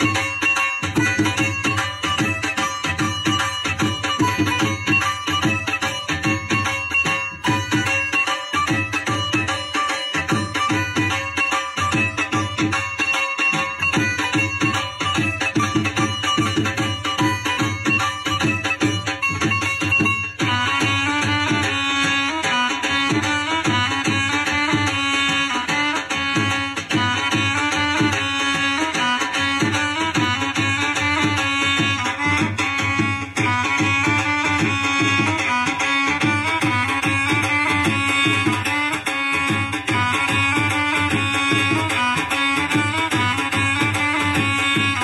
you ♪